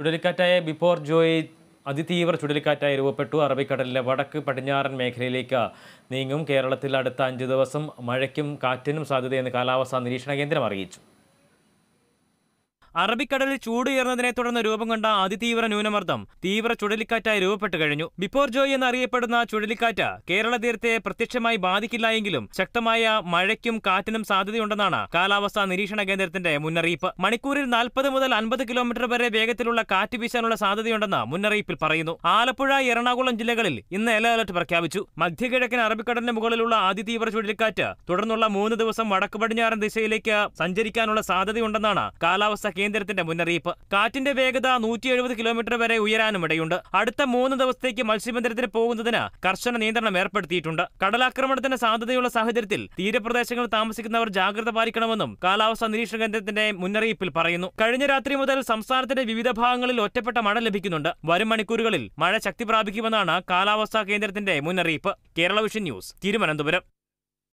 ചുഴലിക്കാറ്റായ before Joy അതിതീവ്ര ചുഴലിക്കാറ്റായി രൂപപ്പെട്ടു. അറബിക്കടലിലെ വടക്ക് പടിഞ്ഞാറൻ മേഖലയിലേക്ക് നീങ്ങും. കേരളത്തിൽ അടുത്ത അഞ്ച് ദിവസം മഴയ്ക്കും കാറ്റിനും സാധ്യതയെന്ന് കാലാവസ്ഥാ നിരീക്ഷണ കേന്ദ്രം അറിയിച്ചു. അറബിക്കടലിൽ ചൂടുയർന്നതിനെ തുടർന്ന് രൂപം കൊണ്ട അതിതീവ്ര ന്യൂനമർദ്ദം തീവ്ര ചുഴലിക്കാറ്റായി രൂപപ്പെട്ടു കഴിഞ്ഞു. ബിപ്പോർ ജോയ് എന്നറിയപ്പെടുന്ന ചുഴലിക്കാറ്റ് കേരള തീരത്തെ പ്രത്യക്ഷമായി ബാധിക്കില്ല എങ്കിലും ശക്തമായ മഴയ്ക്കും കാറ്റിനും സാധ്യതയുണ്ടെന്നാണ് കാലാവസ്ഥാ നിരീക്ഷണ കേന്ദ്രത്തിന്റെ മുന്നറിയിപ്പ്. മണിക്കൂറിൽ നാൽപ്പത് മുതൽ അൻപത് കിലോമീറ്റർ വരെ വേഗത്തിലുള്ള കാറ്റ് വീശാനുള്ള സാധ്യതയുണ്ടെന്ന് മുന്നറിയിപ്പിൽ പറയുന്നു. ആലപ്പുഴ എറണാകുളം ജില്ലകളിൽ ഇന്ന് യെല്ലോ അലർട്ട് പ്രഖ്യാപിച്ചു. മധ്യകിഴക്കൻ അറബിക്കടലിന് മുകളിലുള്ള അതിതീവ്ര ചുഴലിക്കാറ്റ് തുടർന്നുള്ള മൂന്ന് ദിവസം വടക്കു പടിഞ്ഞാറൻ ദിശയിലേക്ക് സഞ്ചരിക്കാനുള്ള സാധ്യതയുണ്ടെന്നാണ് കാലാവസ്ഥാ കേന്ദ്രത്തിന്റെ മുന്നറിയിപ്പ്. കാറ്റിന്റെ വേഗത നൂറ്റി എഴുപത് കിലോമീറ്റർ വരെ ഉയരാനും ഇടയുണ്ട്. അടുത്ത മൂന്ന് ദിവസത്തേക്ക് മത്സ്യബന്ധനത്തിന് പോകുന്നതിന് കർശന നിയന്ത്രണം ഏർപ്പെടുത്തിയിട്ടുണ്ട്. കടലാക്രമണത്തിന് സാധ്യതയുള്ള സാഹചര്യത്തിൽ തീരപ്രദേശങ്ങളിൽ താമസിക്കുന്നവർ ജാഗ്രത പാലിക്കണമെന്നും കാലാവസ്ഥാ നിരീക്ഷണ കേന്ദ്രത്തിന്റെ മുന്നറിയിപ്പിൽ പറയുന്നു. കഴിഞ്ഞ രാത്രി മുതൽ സംസ്ഥാനത്തിന്റെ വിവിധ ഭാഗങ്ങളിൽ ഒറ്റപ്പെട്ട മഴ ലഭിക്കുന്നുണ്ട്. വരും മണിക്കൂറുകളിൽ മഴ ശക്തി പ്രാപിക്കുമെന്നാണ് കാലാവസ്ഥാ കേന്ദ്രത്തിന്റെ മുന്നറിയിപ്പ്. Kerala vision news Thiruvananthapuram.